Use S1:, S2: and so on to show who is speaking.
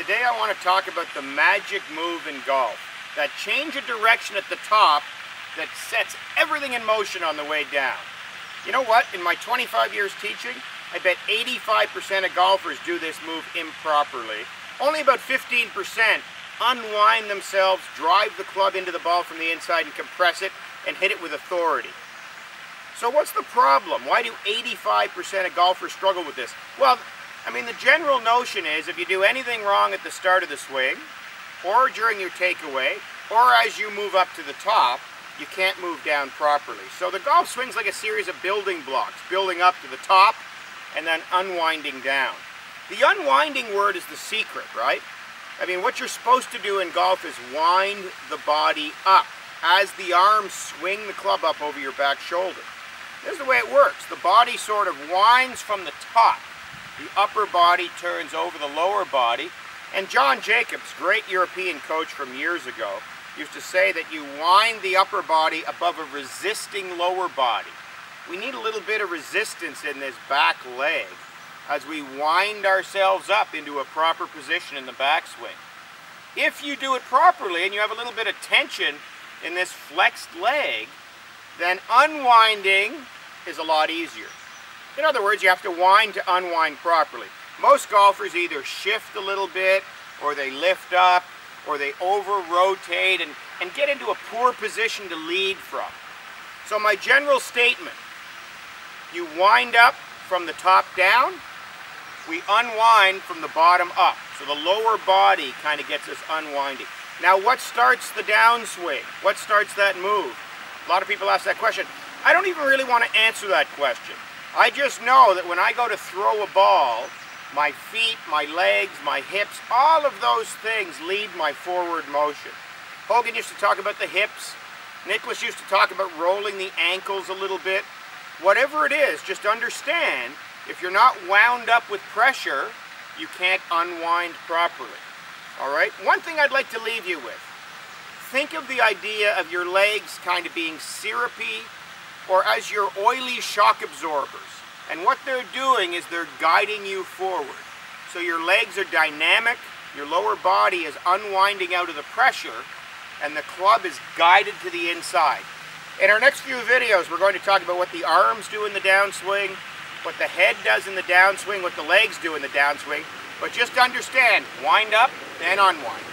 S1: Today I want to talk about the magic move in golf. That change of direction at the top that sets everything in motion on the way down. You know what? In my 25 years teaching, I bet 85% of golfers do this move improperly. Only about 15% unwind themselves, drive the club into the ball from the inside and compress it and hit it with authority. So what's the problem? Why do 85% of golfers struggle with this? Well, I mean, the general notion is if you do anything wrong at the start of the swing, or during your takeaway, or as you move up to the top, you can't move down properly. So the golf swing's like a series of building blocks, building up to the top and then unwinding down. The unwinding word is the secret, right? I mean, what you're supposed to do in golf is wind the body up as the arms swing the club up over your back shoulder. This is the way it works. The body sort of winds from the top the upper body turns over the lower body. And John Jacobs, great European coach from years ago, used to say that you wind the upper body above a resisting lower body. We need a little bit of resistance in this back leg as we wind ourselves up into a proper position in the backswing. If you do it properly and you have a little bit of tension in this flexed leg, then unwinding is a lot easier. In other words, you have to wind to unwind properly. Most golfers either shift a little bit, or they lift up, or they over-rotate and, and get into a poor position to lead from. So my general statement, you wind up from the top down, we unwind from the bottom up. So the lower body kind of gets us unwinding. Now what starts the downswing? What starts that move? A lot of people ask that question. I don't even really want to answer that question. I just know that when I go to throw a ball, my feet, my legs, my hips, all of those things lead my forward motion. Hogan used to talk about the hips. Nicklaus used to talk about rolling the ankles a little bit. Whatever it is, just understand if you're not wound up with pressure, you can't unwind properly. All right? One thing I'd like to leave you with. Think of the idea of your legs kind of being syrupy or as your oily shock absorbers. And what they're doing is they're guiding you forward. So your legs are dynamic, your lower body is unwinding out of the pressure, and the club is guided to the inside. In our next few videos, we're going to talk about what the arms do in the downswing, what the head does in the downswing, what the legs do in the downswing. But just understand, wind up, then unwind.